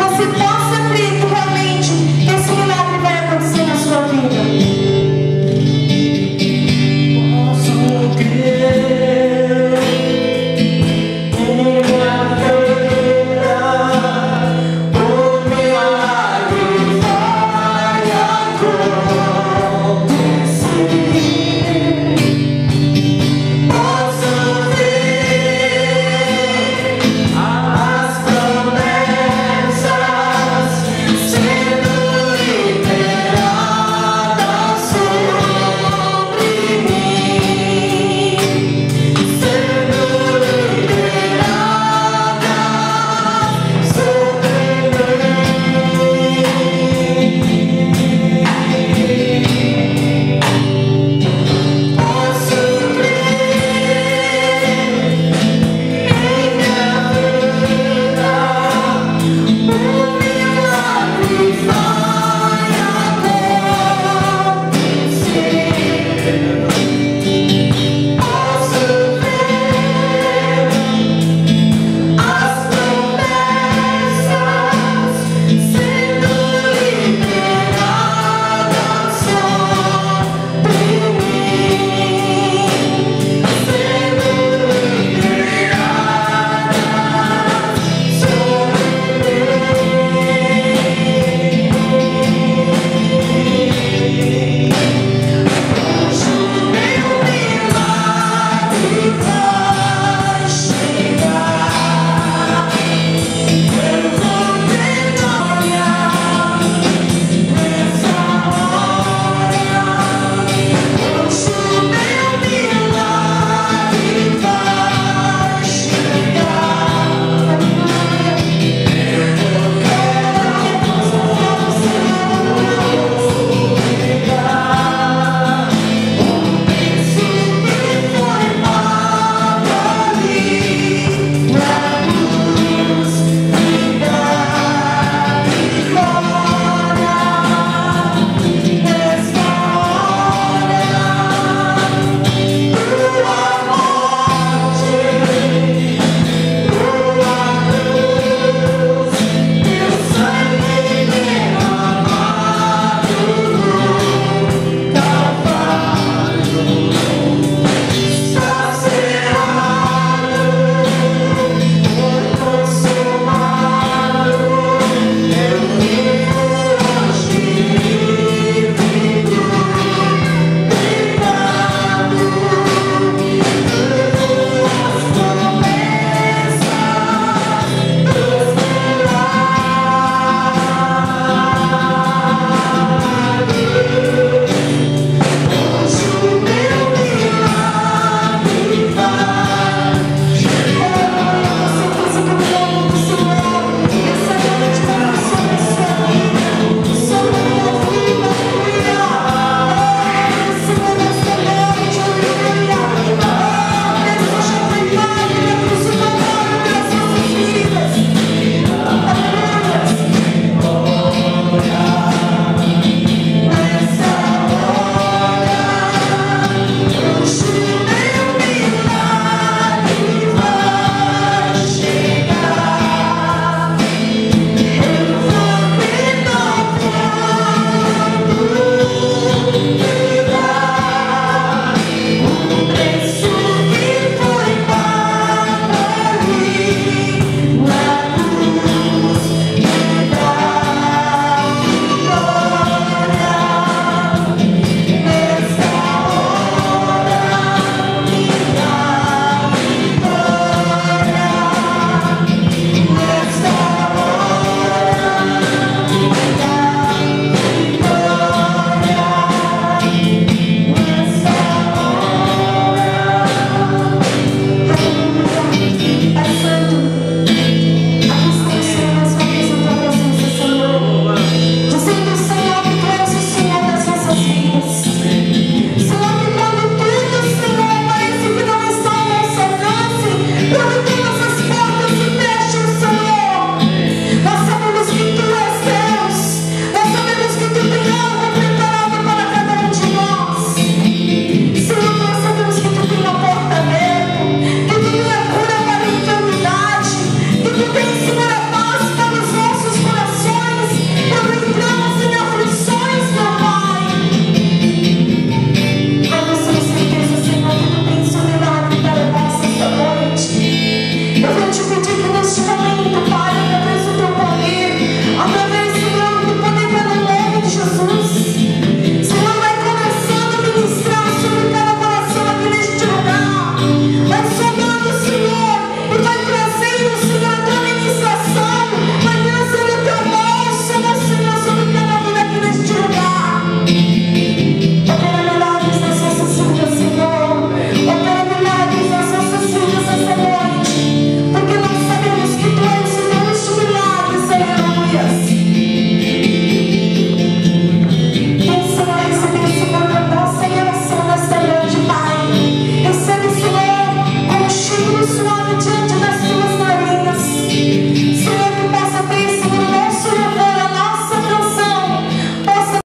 Você pode.